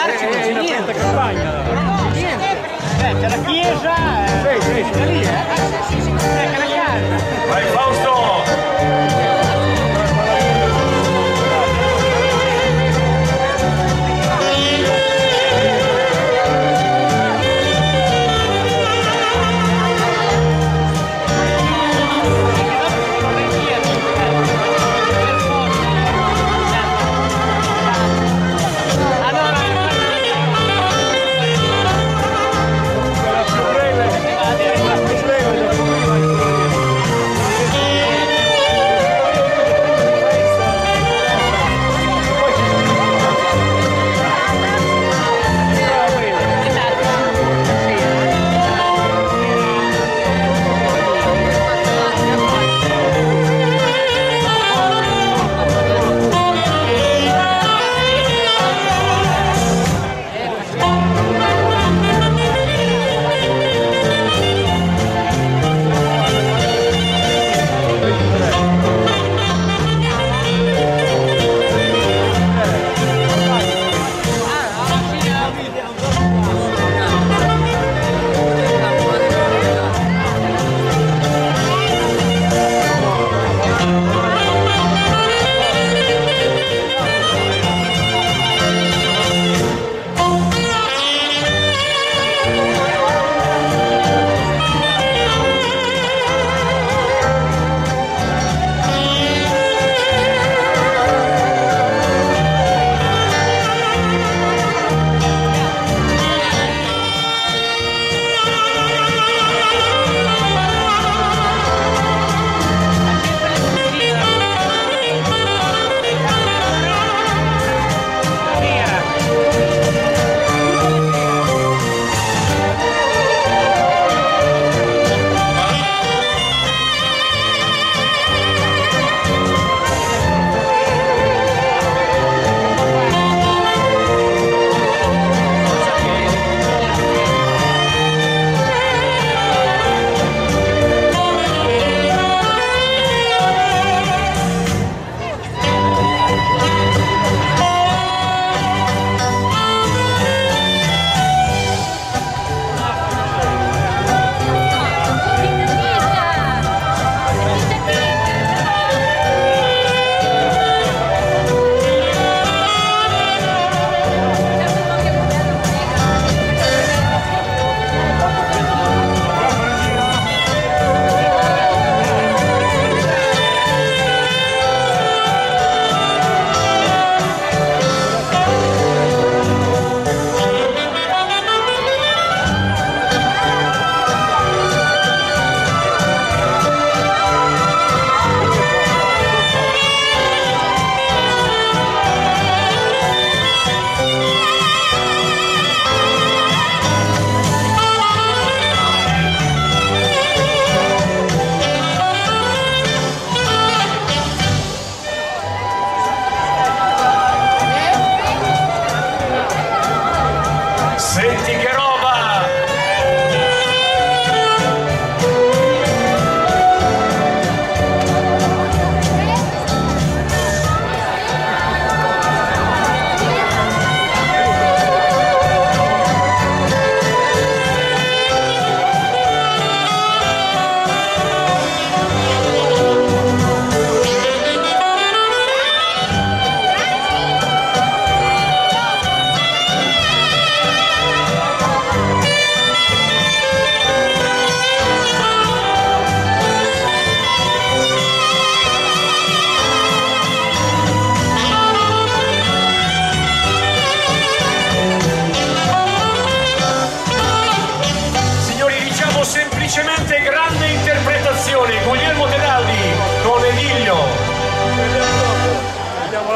parlarci non c'è niente. campagna. Non c'è niente. Cioè, c'è la chiesa, eh, Sì, sì, sì. lì, eh. Ah, sì, sì, c'è la casa. Vai Fausto! Richtig, die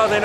de nosotros.